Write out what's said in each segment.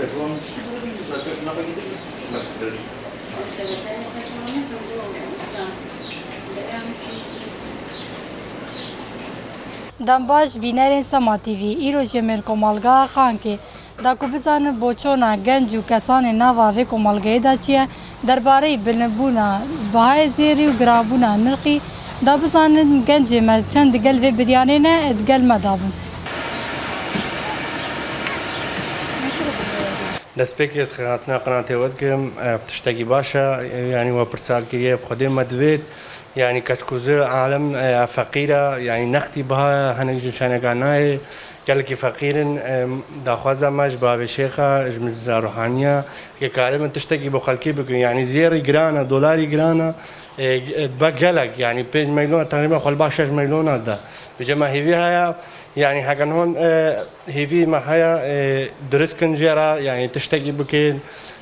Закон на победитель. دنباش بینرین سما تیوی ایرو جمیر کمالگاه خان که دا کو بزانه بوچونا گنج و کسان نواوی کمالگاه دا چیه درباره بلنبونا بهای زیری و گرابونا نرخی دا بزانه گنج ما چند گل وی بریانه نه ادگل مدابون دەست پێکێز خێناتنا قناتێوەتگەم تشتێکی باشە ینی وە پرسالکرە خودێ مەدوێت ینی کەچکوزە عالم فەقیرە ینی نەختی بە هەنێک جوشانەکان نایە كلكي فقير داخوازا ماش باب شيخة جمز روحانية كاري من تشتكي بخلكي بكن يعني زيري جرانا دولاري جرانا اه، بقلك يعني بيج مليون تقريبا خلبا شش مليون ده بجما هيفيها يعني هكن هون هيفي ما هيا اه، اه، درس كنجرا يعني تشتكي بكين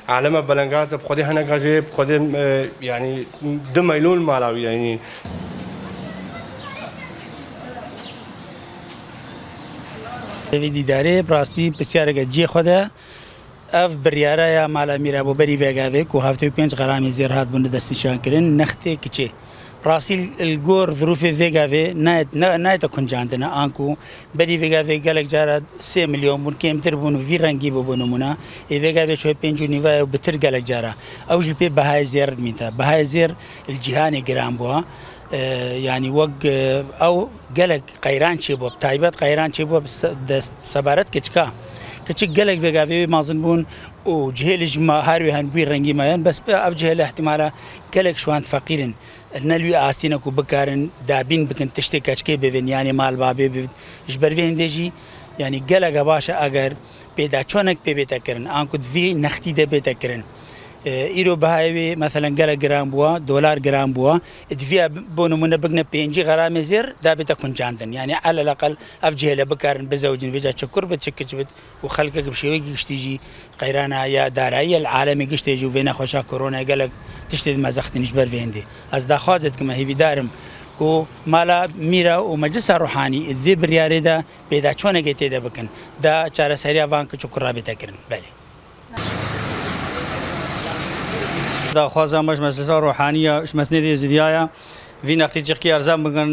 علامة بلنغاز بخدي هنا بخدي يعني دم مليون مالاوي يعني دوید داره براستی بسیار گجی خوده اف بریاره یا مالا میره بو بری وگاده که هفته و پنج غرامی زیر هات دستی دستشان کرن نخته کچه راسي الجور ظروف فيجا في نايت نايت كون جاندنا انكو بري فيجا في قالك جارا 3 مليون ممكن بونو في رنجي بونو منا فيجا في شوي بينجو نيفا بتر قالك جارا او جل بي بهاي زير ميتا بهاي زير الجهاني جرام بوها آه، يعني وق آه، او قالك قيران شي بوب تايبات قيران شي بوب سبارت كتشكا کەچک گەلێک وێگاوێوی مازن بوون و جهێلیش هاروی هەنبووی ڕەنگی مایەن بەس ئەف جهێل احتیمالە گەلێک شوان فەقیرن نەلوی ئاسینەک و بکارن دابین بکەن تشتێک کەچکەی بێن یانی يعني مال بابێ بێت ژ بەروێندێژی ینی يعني گەلەگە باشە ئەگەر پێدا چۆنێک پێبێتەکردن ئانکوت وی نەختی دەبێتەکردن ایرو بهای مثلا گل گران بوا دلار گران بوا ادفیا بونو من بگن پنجی غرام زیر دابت کنجاندن يعني على الاقل افجه له بكارن بزوجن فيجا تشكر بتشكج بت وخلقك بشوي قشتيجي قيرانا يا داراي العالمي قشتيجي وفينا خوشا كورونا قالك تشتد ما زختنيش بر فيندي از دا خازت كما هي دارم کو مالا میرا او مجلس روحانی ذی بریاری دا پیدا چونه گیتی دا بکن دا چاره سریا وان که چکر رابطه کرن بله da xwaza me ji meclisa rohaniya ji mesnêdê zîdiyaya vî nextî ciqî erzan bikin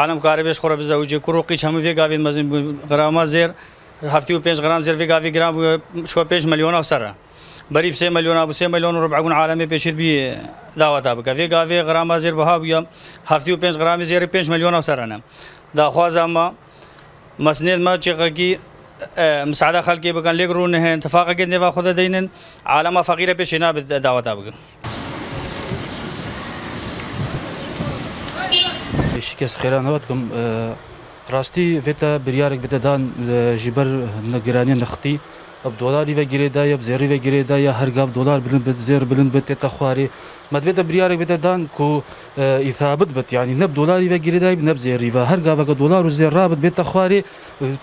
alem karê bêj xwe re bizewcî ku roqî hemû vê gavên mezin qrama zêr heftî û pênc qram zêr vê gavî gram çû pênc milyona ser e berî sê milyona bu sê milyon rubun alemê pêşîrbî daweta bike vê gavê qrama zêr biha bûye heftî û pênc qramî zêrî pênc milyona ser ne daxwaza me mesnêd me çêqekî مساعده خلکی بکن لیگ رو نه اتفاق گنده و خود دینن عالم فقیره پیش نه دعوت ابگن شکست خیران وقت کم راستی ویتا بریارک بیت دان جبر نگرانی نختی اب دلاری و گریدا یا زری و گریدا یا هر گاف دلار بلند بت زر بلند بت تخواری مدویدا بریارک بت دان کو اثابت بت يعني نب دولاري و گریدا نب زری و هر گاف دلار و زر رابط بت تخواری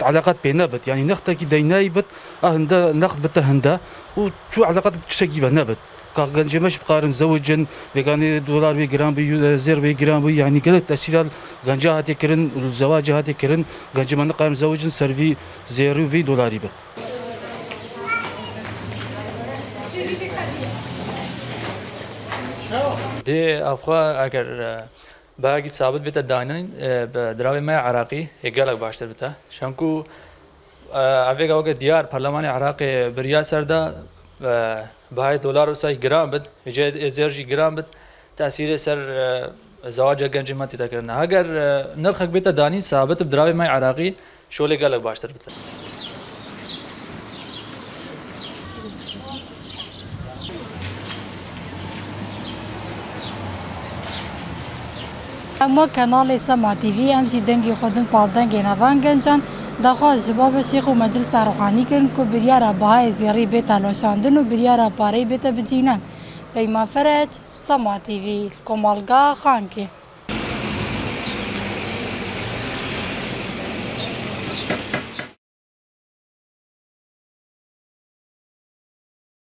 علاقات بينا بت يعني نخته کی دینای بت اهندا نقد بت هندا و شو علاقات بتشكي نبت كان مش بقارن زوجن فيغاني دولار بي جرام بي زير بي جرام بي يعني قلت تسيل غنجا هاتي كرن الزواج هاتي كرن غنجا من قارن زوجن سيرفي زيرو في دولاري بي دی افغا اگر باگی ثابت بیت دانین دراوی ما عراقی گلک باشتر بیت شانکو اوی گاو که دیار پارلمان عراق بریا سردا بهای دلار وسای گرام بیت جد ازرجی گرام بیت تاثیر سر زواج گنج متی تکرنا اگر نرخک بیت دانین ثابت دراوی ما عراقی شوله گلک باشتر بیت ما کانال سما تیوی هم جی دنگی خودن پالدنگ نوان گنجان دخواست جباب شیخ و مجلس روحانی کن که بریار بهای زیری بیتا لوشاندن و بریار پاری بیتا بجینن پیمان فرج سما تیوی کمالگاه خانکی